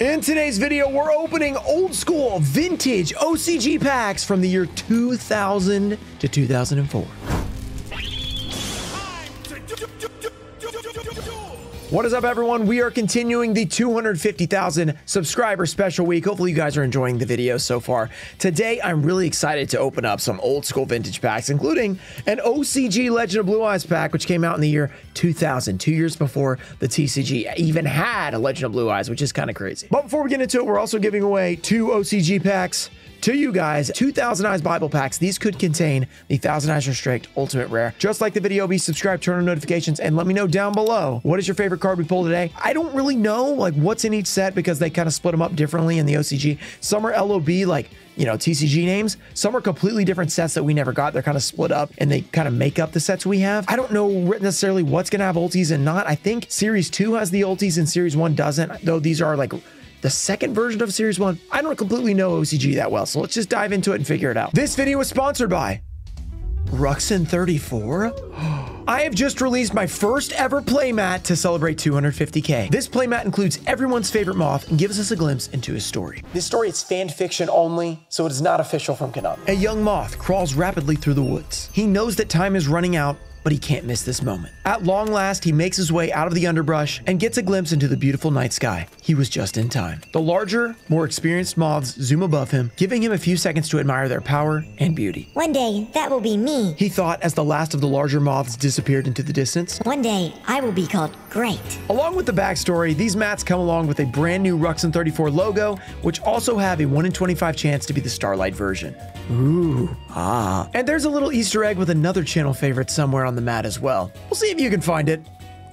In today's video, we're opening old school vintage OCG packs from the year 2000 to 2004. What is up, everyone? We are continuing the 250,000 subscriber special week. Hopefully, you guys are enjoying the video so far. Today, I'm really excited to open up some old school vintage packs, including an OCG Legend of Blue Eyes pack, which came out in the year 2000, two years before the TCG even had a Legend of Blue Eyes, which is kind of crazy. But before we get into it, we're also giving away two OCG packs to you guys, two Thousand Eyes Bible packs. These could contain the Thousand Eyes Restrict Ultimate Rare. Just like the video, be subscribed, turn on notifications, and let me know down below what is your favorite card we pulled today. I don't really know like what's in each set because they kind of split them up differently in the OCG. Some are LOB like you know, TCG names. Some are completely different sets that we never got. They're kind of split up and they kind of make up the sets we have. I don't know necessarily what's going to have ultis and not. I think Series 2 has the ultis and Series 1 doesn't, though these are like the second version of Series 1. I don't completely know OCG that well, so let's just dive into it and figure it out. This video is sponsored by Ruxin 34. I have just released my first ever playmat to celebrate 250k. This playmat includes everyone's favorite moth and gives us a glimpse into his story. This story is fan fiction only, so it is not official from Konami. A young moth crawls rapidly through the woods. He knows that time is running out but he can't miss this moment. At long last, he makes his way out of the underbrush and gets a glimpse into the beautiful night sky. He was just in time. The larger, more experienced moths zoom above him, giving him a few seconds to admire their power and beauty. One day, that will be me. He thought as the last of the larger moths disappeared into the distance. One day, I will be called Great. Along with the backstory, these mats come along with a brand new Ruxin 34 logo, which also have a 1 in 25 chance to be the Starlight version. Ooh, ah. And there's a little Easter egg with another channel favorite somewhere on on the mat as well. We'll see if you can find it.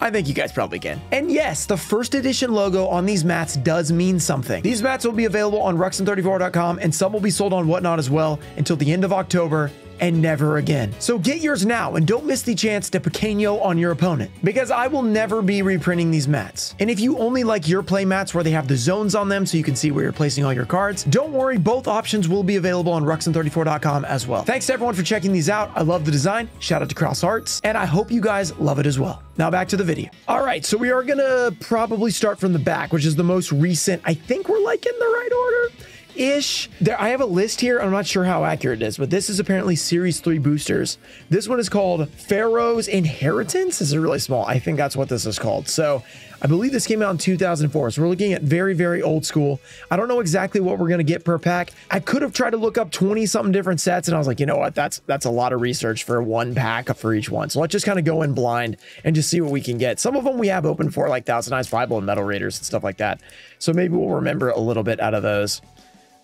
I think you guys probably can. And yes, the first edition logo on these mats does mean something. These mats will be available on ruxin34.com and some will be sold on Whatnot as well until the end of October and never again. So get yours now and don't miss the chance to Pequeño on your opponent because I will never be reprinting these mats. And if you only like your play mats where they have the zones on them so you can see where you're placing all your cards, don't worry, both options will be available on ruxin34.com as well. Thanks to everyone for checking these out. I love the design. Shout out to Cross Arts, and I hope you guys love it as well. Now back to the video. All right, so we are gonna probably start from the back, which is the most recent. I think we're like in the right order ish. There, I have a list here. I'm not sure how accurate it is, but this is apparently Series 3 boosters. This one is called Pharaoh's Inheritance. This is really small. I think that's what this is called. So I believe this came out in 2004. So we're looking at very, very old school. I don't know exactly what we're going to get per pack. I could have tried to look up 20 something different sets. And I was like, you know what? That's, that's a lot of research for one pack for each one. So let's just kind of go in blind and just see what we can get. Some of them we have open for like Thousand Eyes Bible and Metal Raiders and stuff like that. So maybe we'll remember a little bit out of those.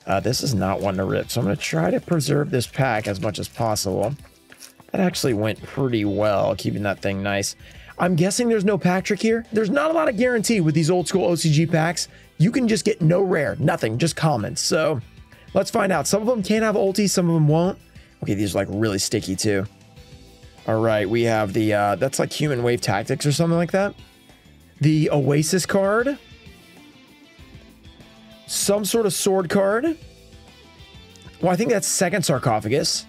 Uh, this is not one to rip, so I'm going to try to preserve this pack as much as possible. That actually went pretty well, keeping that thing nice. I'm guessing there's no pack trick here. There's not a lot of guarantee with these old school OCG packs. You can just get no rare, nothing, just commons. So let's find out. Some of them can have ulti, some of them won't. Okay, these are like really sticky too. All right, we have the, uh, that's like Human Wave Tactics or something like that. The Oasis card some sort of sword card. Well, I think that's second sarcophagus.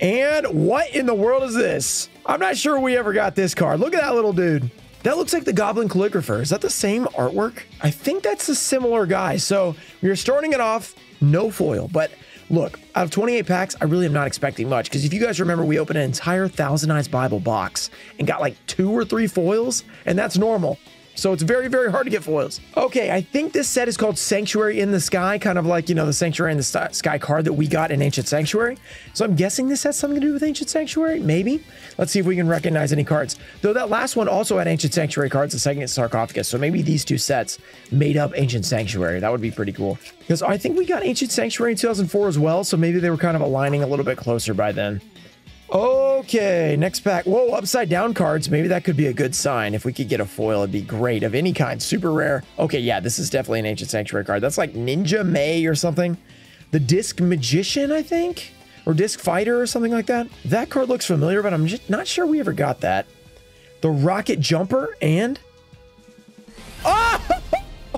And what in the world is this? I'm not sure we ever got this card. Look at that little dude. That looks like the Goblin Calligrapher. Is that the same artwork? I think that's a similar guy. So we are starting it off, no foil. But look, out of 28 packs, I really am not expecting much. Because if you guys remember, we opened an entire Thousand Eyes Bible box and got like two or three foils. And that's normal. So it's very, very hard to get foils. Okay, I think this set is called Sanctuary in the Sky, kind of like, you know, the Sanctuary in the Sky card that we got in Ancient Sanctuary. So I'm guessing this has something to do with Ancient Sanctuary, maybe. Let's see if we can recognize any cards. Though that last one also had Ancient Sanctuary cards, the second sarcophagus. So maybe these two sets made up Ancient Sanctuary. That would be pretty cool. Because I think we got Ancient Sanctuary in 2004 as well, so maybe they were kind of aligning a little bit closer by then. Okay, next pack. Whoa, upside down cards. Maybe that could be a good sign. If we could get a foil, it'd be great of any kind. Super rare. Okay, yeah, this is definitely an Ancient Sanctuary card. That's like Ninja May or something. The Disc Magician, I think? Or Disc Fighter or something like that. That card looks familiar, but I'm just not sure we ever got that. The Rocket Jumper and... Oh!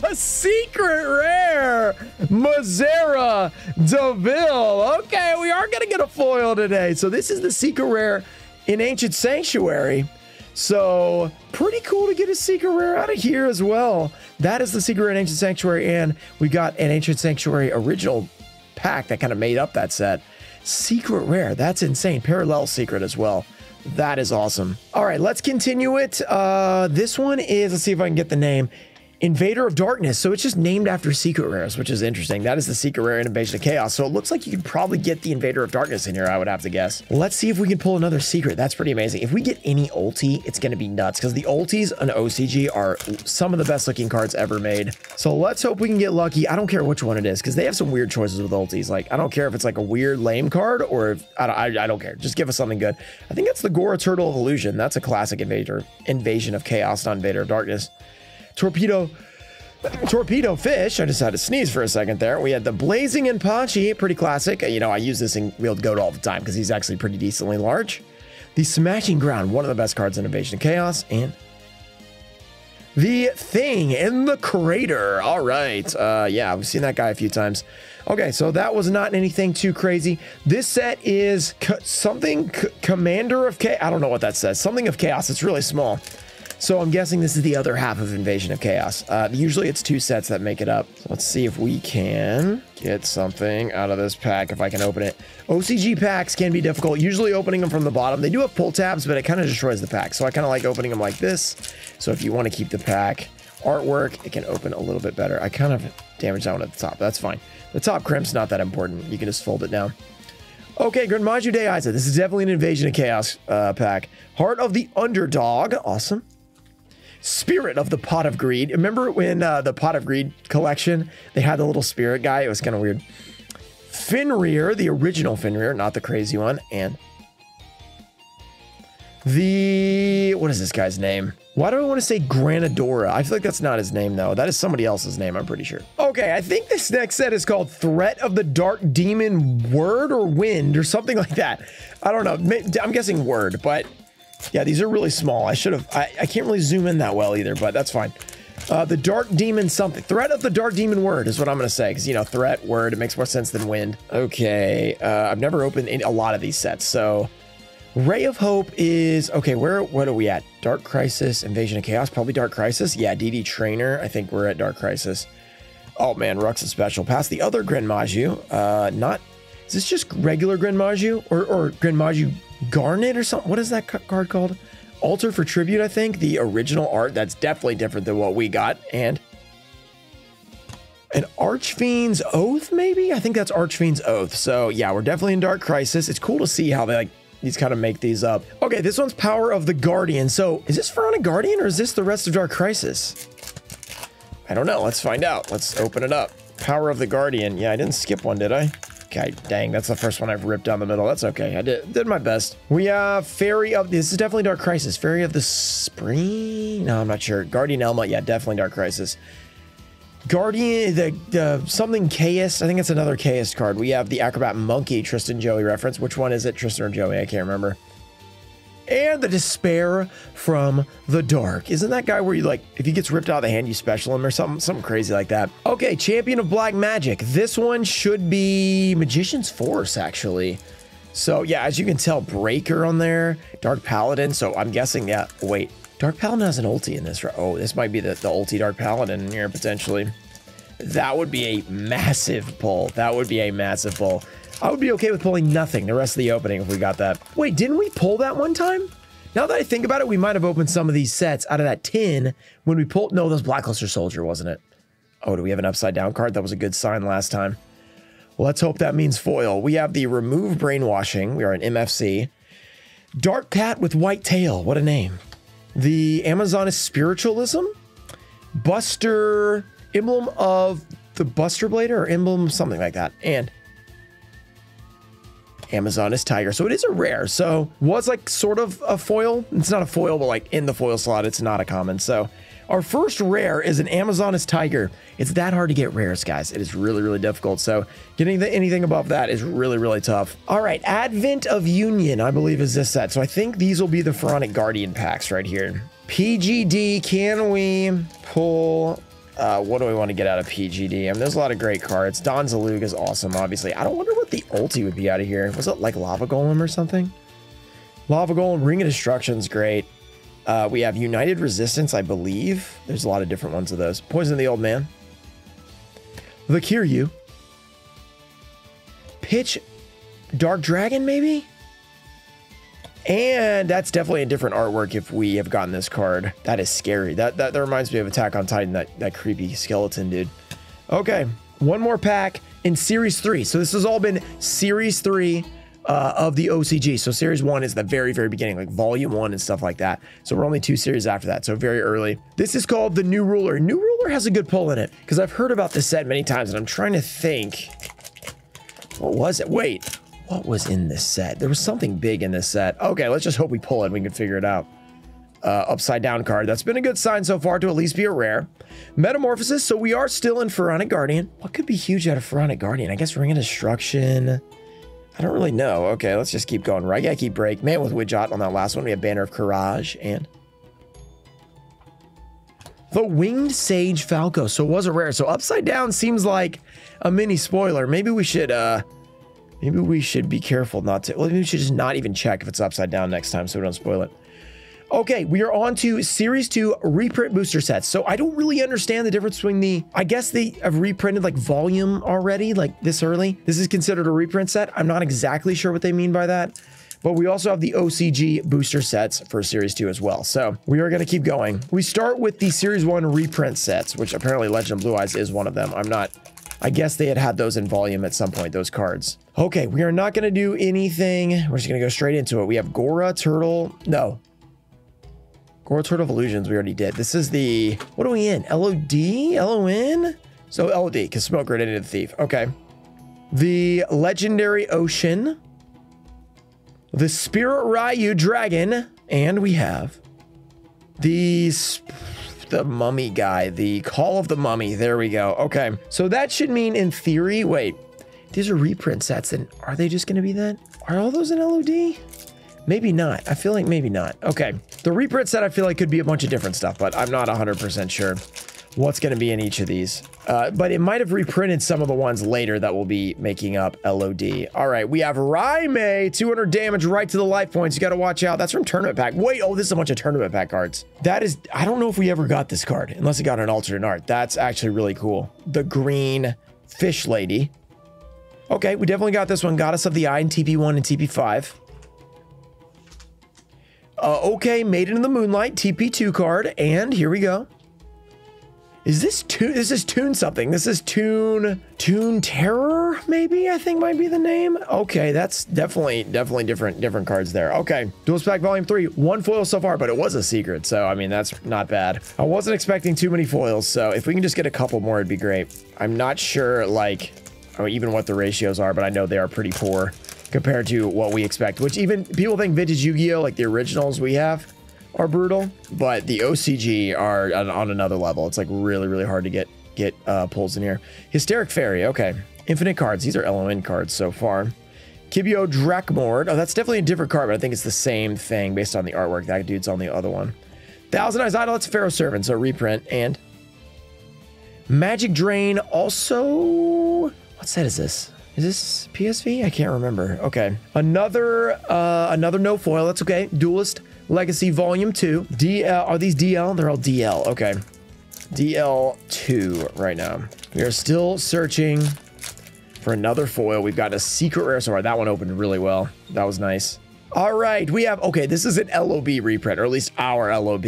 a secret rare Mazera Deville. Okay, we are going to get a foil today. So this is the secret rare in Ancient Sanctuary. So pretty cool to get a secret rare out of here as well. That is the secret rare in Ancient Sanctuary, and we got an Ancient Sanctuary original pack that kind of made up that set. Secret rare, that's insane. Parallel secret as well. That is awesome. All right, let's continue it. Uh, this one is, let's see if I can get the name. Invader of Darkness. So it's just named after secret rares, which is interesting. That is the secret rare in Invasion of Chaos. So it looks like you could probably get the Invader of Darkness in here, I would have to guess. Let's see if we can pull another secret. That's pretty amazing. If we get any ulti, it's going to be nuts because the ultis on OCG are some of the best looking cards ever made. So let's hope we can get lucky. I don't care which one it is because they have some weird choices with ultis. Like, I don't care if it's like a weird lame card or if, I don't, I, I don't care. Just give us something good. I think that's the Gora Turtle of Illusion. That's a classic Invader, Invasion of Chaos, not Invader of Darkness. Torpedo Torpedo Fish. I just had to sneeze for a second there. We had the Blazing Inpachi, pretty classic. You know, I use this in Wheeled Goat all the time because he's actually pretty decently large. The Smashing Ground, one of the best cards in Invasion of Chaos. And the Thing in the Crater. All right. Uh, yeah, we've seen that guy a few times. Okay, so that was not anything too crazy. This set is something Commander of Chaos. I don't know what that says. Something of Chaos. It's really small. So I'm guessing this is the other half of Invasion of Chaos. Uh, usually it's two sets that make it up. Let's see if we can get something out of this pack, if I can open it. OCG packs can be difficult, usually opening them from the bottom. They do have pull tabs, but it kind of destroys the pack. So I kind of like opening them like this. So if you want to keep the pack artwork, it can open a little bit better. I kind of damaged that one at the top. That's fine. The top crimp's not that important. You can just fold it down. Okay, Gren Maju Da Eiza. This is definitely an Invasion of Chaos uh, pack. Heart of the Underdog. Awesome. Spirit of the Pot of Greed. Remember when uh, the Pot of Greed collection, they had the little spirit guy? It was kind of weird. Fenrir, the original Fenrir, not the crazy one. And the, what is this guy's name? Why do I want to say Granadora? I feel like that's not his name, though. That is somebody else's name, I'm pretty sure. Okay, I think this next set is called Threat of the Dark Demon Word or Wind or something like that. I don't know. I'm guessing Word, but yeah, these are really small. I should have, I, I can't really zoom in that well either, but that's fine. Uh, the Dark Demon something. Threat of the Dark Demon word is what I'm going to say. Because, you know, threat, word, it makes more sense than wind. Okay. Uh, I've never opened any, a lot of these sets. So, Ray of Hope is... Okay, where what are we at? Dark Crisis, Invasion of Chaos. Probably Dark Crisis. Yeah, DD Trainer. I think we're at Dark Crisis. Oh, man. Rux is special. Pass the other Grenmaju. Uh, not... Is this just regular Grenmaju? Or, or Grenmaju Garnet or something. What is that card called? Altar for Tribute, I think. The original art. That's definitely different than what we got. And an Archfiend's Oath, maybe? I think that's Archfiend's Oath. So yeah, we're definitely in Dark Crisis. It's cool to see how they like these kind of make these up. Okay, this one's Power of the Guardian. So is this Pharaonic Guardian or is this the rest of Dark Crisis? I don't know. Let's find out. Let's open it up. Power of the Guardian. Yeah, I didn't skip one, did I? Okay, dang, that's the first one I've ripped down the middle. That's okay. I did, did my best. We have Fairy of... This is definitely Dark Crisis. Fairy of the Spring? No, I'm not sure. Guardian Elma. Yeah, definitely Dark Crisis. Guardian... The, the something Chaos. I think it's another Chaos card. We have the Acrobat Monkey Tristan Joey reference. Which one is it? Tristan or Joey? I can't remember and the despair from the dark. Isn't that guy where you like, if he gets ripped out of the hand, you special him or something, something crazy like that? Okay, champion of black magic. This one should be Magician's Force, actually. So yeah, as you can tell, Breaker on there, Dark Paladin. So I'm guessing, yeah, wait, Dark Paladin has an ulti in this. Oh, this might be the, the ulti Dark Paladin in here potentially. That would be a massive pull. That would be a massive pull. I would be okay with pulling nothing the rest of the opening if we got that. Wait, didn't we pull that one time? Now that I think about it, we might have opened some of these sets out of that tin when we pulled... No, was Blackluster Soldier, wasn't it? Oh, do we have an upside down card? That was a good sign last time. Well, let's hope that means foil. We have the Remove Brainwashing. We are an MFC. Dark Cat with White Tail. What a name. The Amazoness Spiritualism. Buster... Emblem of the Buster Blader or Emblem something like that. And Amazoness Tiger. So it is a rare. So was like sort of a foil. It's not a foil, but like in the foil slot, it's not a common. So our first rare is an Amazoness Tiger. It's that hard to get rares, guys. It is really, really difficult. So getting the, anything above that is really, really tough. All right, Advent of Union, I believe is this set. So I think these will be the Pharaonic Guardian packs right here. PGD, can we pull uh, what do we want to get out of PGD? I mean, there's a lot of great cards. Don Zaloog is awesome, obviously. I don't wonder what the ulti would be out of here. Was it like Lava Golem or something? Lava Golem, Ring of Destruction's great. Uh, we have United Resistance, I believe. There's a lot of different ones of those. Poison the Old Man. The Kiryu. Pitch Dark Dragon, maybe? And that's definitely a different artwork if we have gotten this card. That is scary. That that, that reminds me of Attack on Titan, that, that creepy skeleton dude. Okay, one more pack in Series 3. So this has all been Series 3 uh, of the OCG. So Series 1 is the very, very beginning, like Volume 1 and stuff like that. So we're only two series after that, so very early. This is called the New Ruler. New Ruler has a good pull in it because I've heard about this set many times and I'm trying to think. What was it? Wait, what was in this set? There was something big in this set. Okay, let's just hope we pull it and we can figure it out. Uh, upside down card. That's been a good sign so far to at least be a rare. Metamorphosis. So we are still in Pharaonic Guardian. What could be huge out of Pharaonic Guardian? I guess Ring of Destruction. I don't really know. Okay, let's just keep going. Right, yeah, keep break. Man with Wdjat on that last one. We have Banner of Courage and the Winged Sage Falco. So it was a rare. So upside down seems like a mini spoiler. Maybe we should uh maybe we should be careful not to. Well, maybe we should just not even check if it's upside down next time so we don't spoil it. Okay, we are on to Series 2 reprint booster sets. So I don't really understand the difference between the, I guess they have reprinted like volume already, like this early. This is considered a reprint set. I'm not exactly sure what they mean by that. But we also have the OCG booster sets for Series 2 as well. So we are going to keep going. We start with the Series 1 reprint sets, which apparently Legend of Blue Eyes is one of them. I'm not I guess they had had those in volume at some point, those cards. Okay, we are not going to do anything. We're just going to go straight into it. We have Gora, Turtle. No, Gora Turtle of Illusions, we already did. This is the, what are we in? LOD? LON? So LOD, because Smoke Grenade the Thief. Okay. The Legendary Ocean. The Spirit Ryu Dragon. And we have the, the Mummy guy. The Call of the Mummy. There we go. Okay. So that should mean in theory, wait, these are reprint sets. And are they just going to be that? Are all those in LOD? Maybe not. I feel like maybe not. Okay. The reprint set I feel like could be a bunch of different stuff, but I'm not 100% sure what's going to be in each of these. Uh, but it might have reprinted some of the ones later that will be making up LOD. All right, we have Raimei, 200 damage right to the life points. You got to watch out. That's from Tournament Pack. Wait, oh, this is a bunch of Tournament Pack cards. That is, I don't know if we ever got this card, unless it got an alternate art. That's actually really cool. The Green Fish Lady. Okay, we definitely got this one. Goddess of the Eye in TP1 and TP5. Uh, okay, Maiden in the Moonlight, TP2 card, and here we go. Is this Toon? This is Toon something. This is Toon Toon Terror, maybe I think might be the name. Okay, that's definitely definitely different different cards there. Okay, Duelist Pack Volume Three, one foil so far, but it was a secret, so I mean that's not bad. I wasn't expecting too many foils, so if we can just get a couple more, it'd be great. I'm not sure like even what the ratios are, but I know they are pretty poor compared to what we expect, which even people think vintage Yu-Gi-Oh! like the originals we have are brutal, but the OCG are on, on another level. It's like really, really hard to get get uh, pulls in here. Hysteric Fairy, okay. Infinite cards. These are LON cards so far. Kibio Drakmord. Oh, that's definitely a different card, but I think it's the same thing based on the artwork. That dude's on the other one. Thousand Eyes Idol, that's Pharaoh Servant, so reprint. And Magic Drain also... What set is this? Is this PSV? I can't remember. Okay. Another uh another no foil. That's okay. Duelist Legacy Volume 2. DL are these DL? They're all DL. Okay. DL2 right now. We are still searching for another foil. We've got a secret rare so far. That one opened really well. That was nice. All right, we have okay, this is an LOB reprint, or at least our LOB.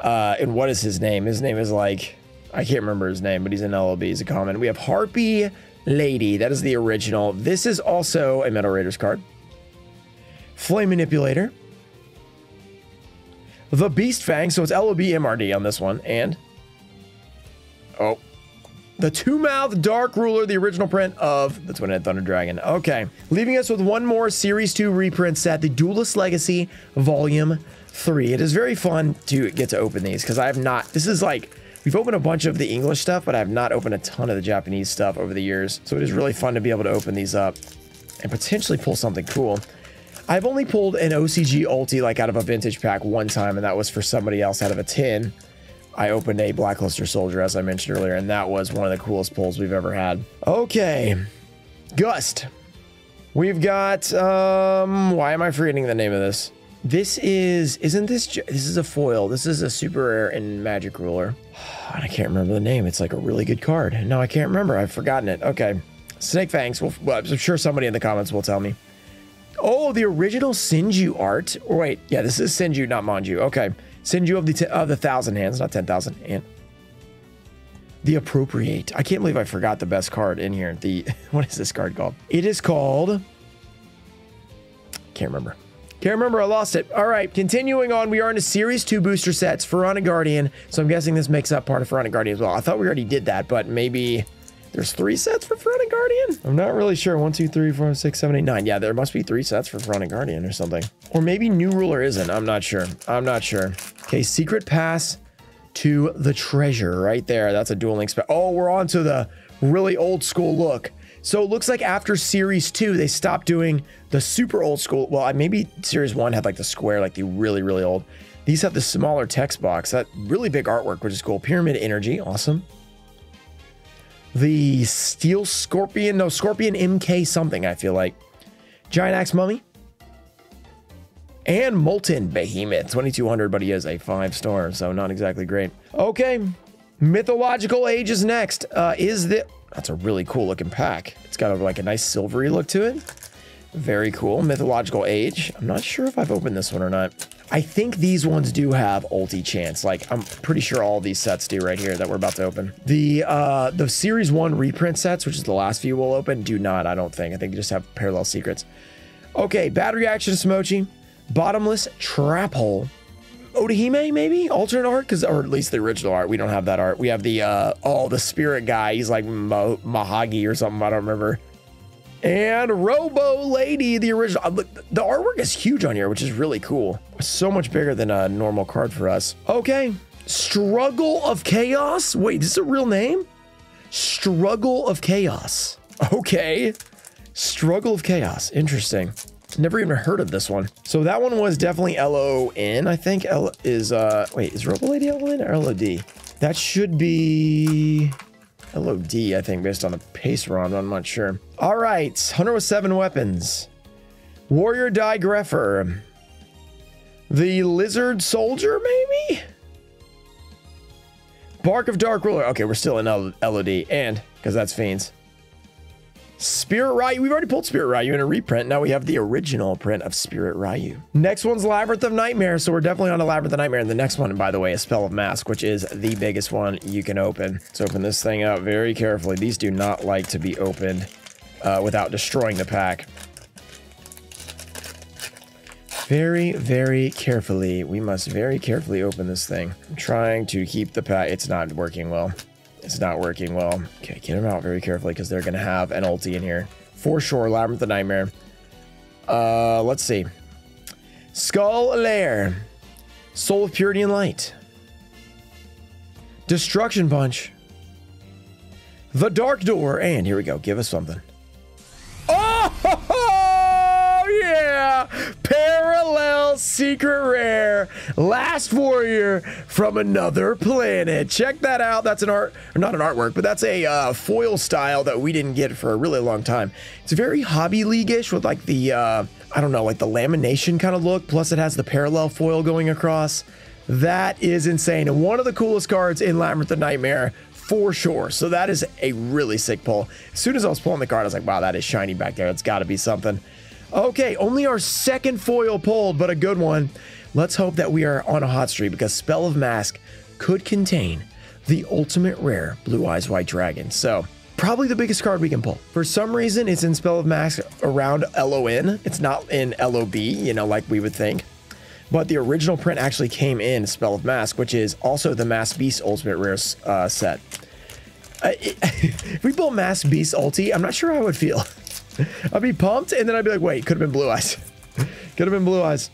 Uh, and what is his name? His name is like I can't remember his name, but he's an LOB. He's a common. We have Harpy Lady. That is the original. This is also a Metal Raiders card. Flame Manipulator. The Beast Fang. So it's LOB MRD on this one. And. Oh. The Two Mouth Dark Ruler, the original print of the Twin Head Thunder Dragon. Okay. Leaving us with one more Series 2 reprint set, the Duelist Legacy Volume 3. It is very fun to get to open these because I have not. This is like We've opened a bunch of the English stuff, but I have not opened a ton of the Japanese stuff over the years. So it is really fun to be able to open these up and potentially pull something cool. I've only pulled an OCG ulti like out of a vintage pack one time, and that was for somebody else out of a tin. I opened a Blackluster Soldier, as I mentioned earlier, and that was one of the coolest pulls we've ever had. Okay. Gust. We've got, um, why am I forgetting the name of this? This is, isn't this, this is a foil. This is a super rare in Magic Ruler. And I can't remember the name. It's like a really good card. No, I can't remember. I've forgotten it. Okay. Snake Fangs. Well, I'm sure somebody in the comments will tell me. Oh, the original Senju art. Wait, yeah, this is Senju, not Manju. Okay. Sinju of the, of the thousand hands, not 10,000. And the appropriate. I can't believe I forgot the best card in here. The, what is this card called? It is called, can't remember. Can't remember. I lost it. All right. Continuing on, we are in a Series 2 booster sets, Pharaonic Guardian. So I'm guessing this makes up part of Pharaonic Guardian as well. I thought we already did that, but maybe there's three sets for Pharaonic Guardian? I'm not really sure. One, two, three, four, six, seven, eight, nine. Yeah, there must be three sets for Pharaonic Guardian or something. Or maybe New Ruler isn't. I'm not sure. I'm not sure. Okay, Secret Pass to the Treasure right there. That's a Duel Link spell. Oh, we're on to the really old school look. So it looks like after Series 2, they stopped doing the super old school. Well, maybe Series 1 had like the square, like the really, really old. These have the smaller text box. That really big artwork, which is cool. Pyramid Energy, awesome. The Steel Scorpion, no, Scorpion MK something, I feel like. Giant Axe Mummy. And Molten Behemoth, 2200, but he is a five star, so not exactly great. Okay, Mythological Age is next. Uh, is the that's a really cool looking pack. It's got a, like a nice silvery look to it. Very cool. Mythological Age. I'm not sure if I've opened this one or not. I think these ones do have ulti chance. Like I'm pretty sure all these sets do right here that we're about to open. The uh the series one reprint sets, which is the last few we'll open, do not, I don't think. I think they just have parallel secrets. Okay, bad reaction to Simochi. Bottomless trap hole. Otohime, maybe alternate art, because or at least the original art. We don't have that art. We have the uh oh the spirit guy. He's like Mo- Mahagi or something. I don't remember. And Robo Lady, the original. uh, The artwork is huge on here, which is really cool. So much bigger than a normal card for us. Okay, Struggle of Chaos. Wait, this is a real name? Struggle of Chaos. Okay, Struggle of Chaos. Interesting. Never even heard of this one. So that one was definitely L-O-N, I think. L is, uh, wait, is Robo Lady L-O-N or L-O-D? That should be L-O-D, I think, based on the pace run. I'm not sure. All right, Hunter with seven weapons. Warrior Dai Grepher. The Lizard Soldier, maybe? Bark of Dark Ruler. Okay, we're still in LOD. And, because that's Fiends. Spirit Ryu. We've already pulled Spirit Ryu in a reprint. Now we have the original print of Spirit Ryu. Next one's Labyrinth of Nightmare. So we're definitely on a Labyrinth of Nightmare. And the next one, by the way, is Spell of Mask, which is the biggest one you can open. Let's open this thing up very carefully. These do not like to be opened uh, without destroying the pack. Very, very carefully. We must very carefully open this thing. I'm trying to keep the pack. It's not working well. It's not working well. Okay, get them out very carefully because they're going to have an ulti in here. For sure, Labyrinth of Nightmare. Uh, let's see. Skull Lair. Soul of Purity and Light. Destruction Punch. The Dark Door. And here we go. Give us something. Secret Rare. Last Warrior from another planet. Check that out. That's an art, not an artwork, but that's a uh, foil style that we didn't get for a really long time. It's very Hobby League-ish with like the, uh, I don't know, like the lamination kind of look. Plus it has the parallel foil going across. That is insane. And one of the coolest cards in Labyrinth of Nightmare for sure. So that is a really sick pull. As soon as I was pulling the card, I was like, wow, that is shiny back there. It's got to be something. Okay, only our second foil pulled, but a good one. Let's hope that we are on a hot streak because Spell of Mask could contain the ultimate rare Blue Eyes White Dragon. So probably the biggest card we can pull. For some reason, it's in Spell of Mask around LON. It's not in LOB, you know, like we would think. But the original print actually came in Spell of Mask, which is also the Mask Beast Ultimate Rare uh, set. Uh, it, if we pull Mask Beast Ulti, I'm not sure how I would feel. I'd be pumped, and then I'd be like, wait, could have been Blue Eyes. could have been Blue Eyes.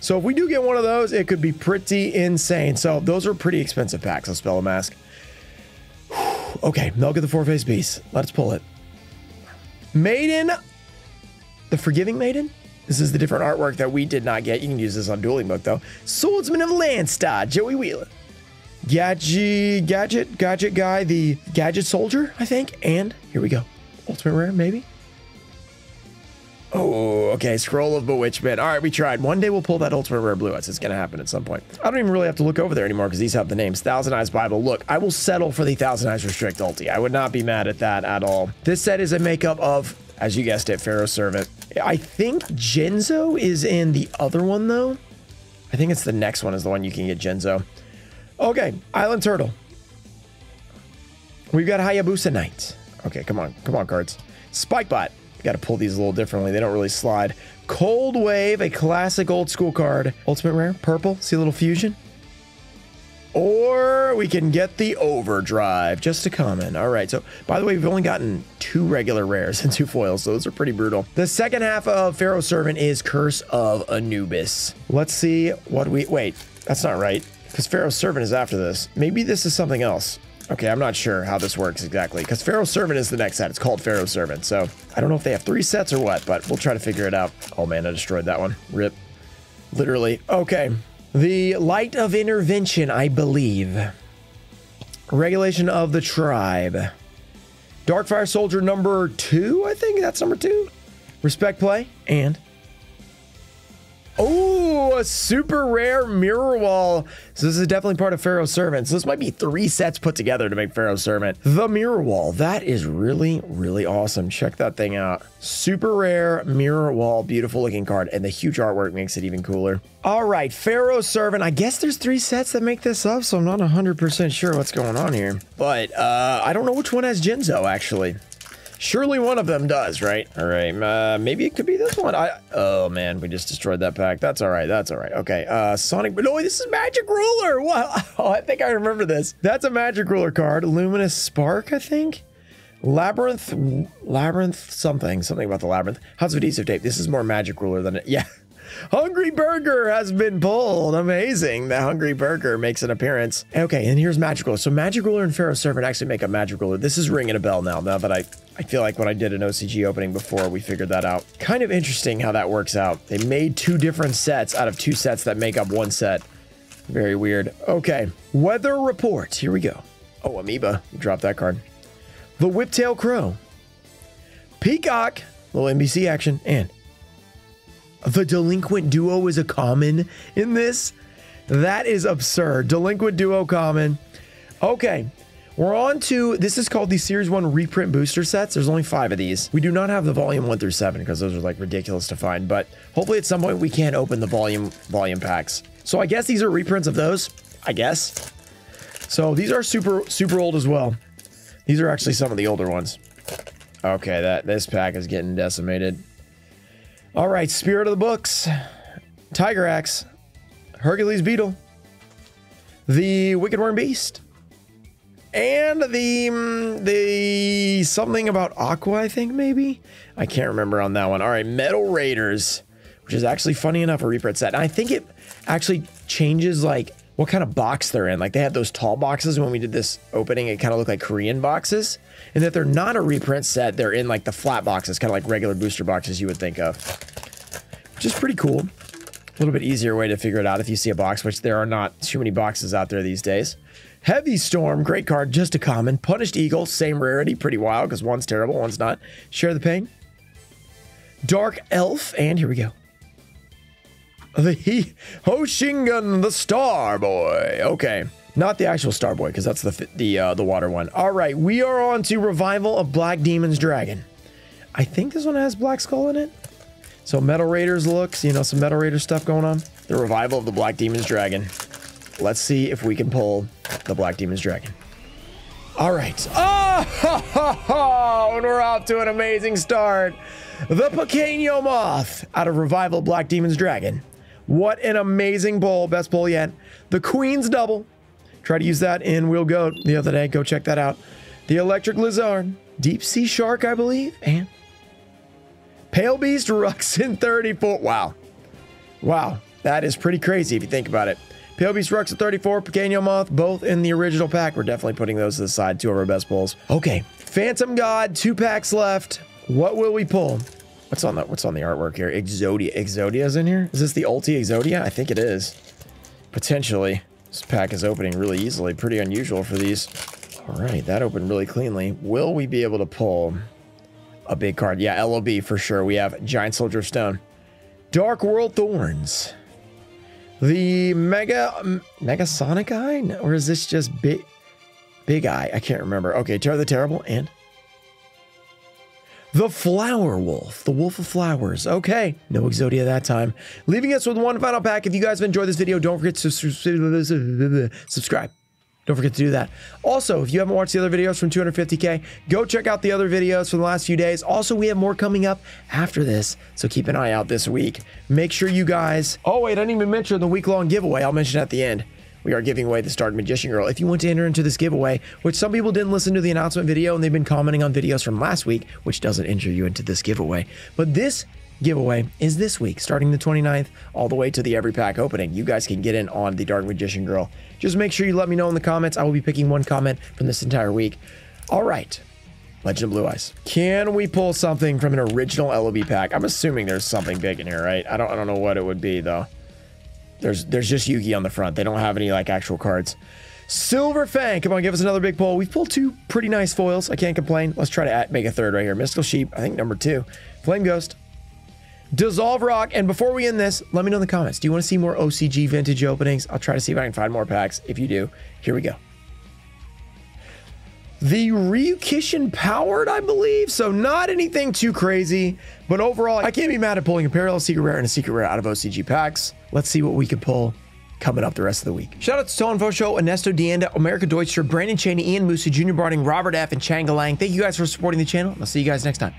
So if we do get one of those, it could be pretty insane. So those are pretty expensive packs of Spell Mask. okay, Milk of the Four-Faced Beast. Let's pull it. Maiden. The Forgiving Maiden? This is the different artwork that we did not get. You can use this on Dueling Book, though. Swordsman of Landstar, Joey Wheeler. Gadget, Gadget, Gadget Guy, the Gadget Soldier, I think. And here we go. Ultimate Rare, maybe? Oh, okay. Scroll of Bewitchment. All right, we tried. One day we'll pull that Ultimate Rare Blue. It's going to happen at some point. I don't even really have to look over there anymore because these have the names. Thousand Eyes Bible. Look, I will settle for the Thousand Eyes Restrict ulti. I would not be mad at that at all. This set is a makeup of, as you guessed it, Pharaoh Servant. I think Jinzo is in the other one, though. I think it's the next one is the one you can get Jinzo. Okay, Island Turtle. We've got Hayabusa Knight. Okay, come on. Come on, cards. Spikebot. Got to pull these a little differently. They don't really slide. Cold Wave, a classic old school card. Ultimate Rare, purple. See a little fusion? Or we can get the Overdrive, just a common. All right, so by the way, we've only gotten two regular rares and two foils, so those are pretty brutal. The second half of Pharaoh Servant is Curse of Anubis. Let's see what we... Wait, that's not right, because Pharaoh Servant is after this. Maybe this is something else. Okay, I'm not sure how this works exactly because Pharaoh Servant is the next set. It's called Pharaoh Servant. So I don't know if they have three sets or what, but we'll try to figure it out. Oh man, I destroyed that one. Rip. Literally. Okay. The Light of Intervention, I believe. Regulation of the Tribe. Darkfire Soldier number two, I think that's number two. Respect play and Oh, a super rare mirror wall. So this is definitely part of Pharaoh's Servant. So this might be three sets put together to make Pharaoh's Servant. The mirror wall. That is really, really awesome. Check that thing out. Super rare mirror wall. Beautiful looking card. And the huge artwork makes it even cooler. All right, Pharaoh's Servant. I guess there's three sets that make this up, so I'm not 100% sure what's going on here. But uh, I don't know which one has Jinzo, actually. Surely one of them does, right? All right, uh, maybe it could be this one. I oh man, we just destroyed that pack. That's all right. That's all right. Okay, uh, Sonic. No, this is Magic Ruler. Wow, oh, I think I remember this. That's a Magic Ruler card. Luminous Spark, I think. Labyrinth, Labyrinth, something, something about the Labyrinth. House of Adhesive Tape. This is more Magic Ruler than it. Yeah. Hungry Burger has been pulled. Amazing. The Hungry Burger makes an appearance. Okay, and here's Magic Ruler. So Magic Ruler and Pharaoh Servant actually make a Magic Ruler. This is ringing a bell now, now that I, I feel like when I did an OCG opening before, we figured that out. Kind of interesting how that works out. They made two different sets out of two sets that make up one set. Very weird. Okay, Weather Report. Here we go. Oh, Amoeba. Drop that card. The Whiptail Crow. Peacock. Little NBC action. And the delinquent duo is a common in this. That is absurd. Delinquent duo common. Okay. We're on to this is called the Series 1 reprint booster sets. There's only five of these. We do not have the volume 1 through 7 because those are like ridiculous to find, but hopefully at some point we can open the volume volume packs. So I guess these are reprints of those. I guess. So these are super super old as well. These are actually some of the older ones. Okay, that this pack is getting decimated. All right, Spirit of the Books, Tiger Axe, Hercules Beetle, the Wicked Worm Beast, and the mm, the something about Aqua, I think maybe. I can't remember on that one. All right, Metal Raiders, which is actually funny enough a reprint set. And I think it actually changes like what kind of box they're in. Like they had those tall boxes when we did this opening, it kind of looked like Korean boxes. And that they're not a reprint set, they're in like the flat boxes, kind of like regular booster boxes you would think of. Which is pretty cool. A little bit easier way to figure it out if you see a box, which there are not too many boxes out there these days. Heavy Storm, great card, just a common. Punished Eagle, same rarity, pretty wild because one's terrible, one's not. Share the pain. Dark Elf, and here we go. The Hoshiningen, the Star Boy. Okay, not the actual Star Boy, because that's the the uh, the water one. All right, we are on to Revival of Black Demon's Dragon. I think this one has Black Skull in it. So Metal Raiders looks, you know, some Metal Raider stuff going on. The Revival of the Black Demon's Dragon. Let's see if we can pull the Black Demon's Dragon. All right. Oh, ha, ha, ha, and we're off to an amazing start. The Pequeño Moth out of Revival Black Demon's Dragon. What an amazing bowl. Best bowl yet. The Queen's Double. Try to use that in Wheel Goat the other day. Go check that out. The Electric Lizard. Deep Sea Shark, I believe. And Pale Beast Ruxin 34. Wow. Wow. That is pretty crazy if you think about it. Pale Beast Ruxin 34, Pequeño Moth, both in the original pack. We're definitely putting those to the side. Two of our best pulls. Okay. Phantom God, two packs left. What will we pull? What's on the what's on the artwork here? Exodia. Exodia's in here? Is this the ulti Exodia? I think it is. Potentially. This pack is opening really easily. Pretty unusual for these. All right, that opened really cleanly. Will we be able to pull a big card. Yeah, LOB for sure. We have Giant Soldier of Stone. Dark World Thorns. The Mega um, Mega Sonic Eye? Or is this just big Big Eye? I can't remember. Okay, Terror the Terrible and the Flower Wolf, the Wolf of Flowers. Okay, no Exodia that time. Leaving us with one final pack. If you guys have enjoyed this video, don't forget to subscribe. Don't forget to do that. Also, if you haven't watched the other videos from 250k, go check out the other videos from the last few days. Also, we have more coming up after this, so keep an eye out this week. Make sure you guys. Oh wait, I didn't even mention the week-long giveaway. I'll mention at the end. We are giving away the Stark Magician Girl. If you want to enter into this giveaway, which some people didn't listen to the announcement video and they've been commenting on videos from last week, which doesn't enter you into this giveaway. But this giveaway is this week, starting the 29th, all the way to the every pack opening. You guys can get in on the Dark Magician Girl. Just make sure you let me know in the comments. I will be picking one comment from this entire week. All right. Legend of Blue Eyes. Can we pull something from an original LOB pack? I'm assuming there's something big in here, right? I don't I don't know what it would be though. There's there's just Yugi on the front. They don't have any like actual cards. Silver Fang, come on, give us another big pull. We've pulled two pretty nice foils. I can't complain. Let's try to make a third right here. Mystical Sheep, I think number two. Flame Ghost, Dissolve Rock. And before we end this, let me know in the comments. Do you want to see more OCG vintage openings? I'll try to see if I can find more packs. If you do, here we go. The Ryukishin powered, I believe. So not anything too crazy, but overall, I can't be mad at pulling a parallel secret rare and a secret rare out of OCG packs. Let's see what we can pull coming up the rest of the week. Shout out to Tone Fosho, Ernesto Dienda, America Deutscher, Brandon Cheney, Ian Moosey, Junior Barding, Robert F, and Changalang. Thank you guys for supporting the channel. I'll see you guys next time.